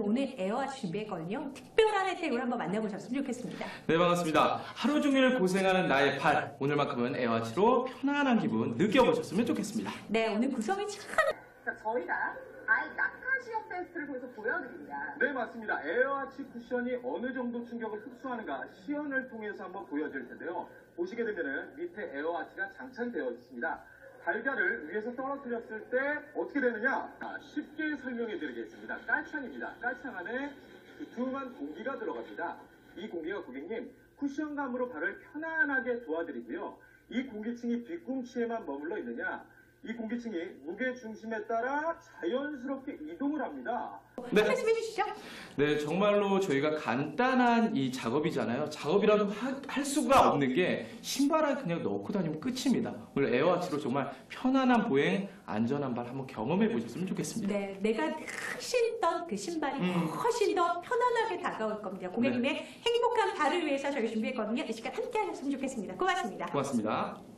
오늘 에어와치 준비했거든요. 특별한 혜택으로 한번 만나보셨으면 좋겠습니다. 네, 반갑습니다. 하루 종일 고생하는 나의 팔. 오늘만큼은 에어와치로 편안한 기분 느껴보셨으면 좋겠습니다. 네, 오늘 구성이 참 자, 저희가 아이 낙하 시험 테스트를 통해서 보여드립니다. 네, 맞습니다. 에어와치 쿠션이 어느 정도 충격을 흡수하는가 시연을 통해서 한번 보여드릴 텐데요. 보시게 되면 은 밑에 에어와치가 장착되어 있습니다. 달걀을 위에서 떨어뜨렸을 때 어떻게 되느냐? 아, 쉽게 설명해 드리겠습니다. 깔창입니다. 깔창 안에 두툼한 공기가 들어갑니다. 이 공기가 고객님 쿠션감으로 발을 편안하게 도와드리고요. 이 공기층이 뒤꿈치에만 머물러 있느냐? 이 공기층이 무게 중심에 따라 자연스럽게 이동을 합니다. 네. 말씀해 주시죠. 네, 정말로 저희가 간단한 이 작업이잖아요. 작업이라도 하- 할 수가 없는 게 신발을 그냥 넣고 다니면 끝입니다. 오늘 에어와치로 정말 편안한 보행, 안전한 발 한번 경험해 보셨으면 좋겠습니다. 네, 내가 신던 그 신발이 음. 훨씬 더 편안하게 다가올 겁니다. 고객님의 행복한 발을 위해서 저희 준비했거든요. 이 시간 함께 하셨으면 좋겠습니다. 고맙습니다. 고맙습니다.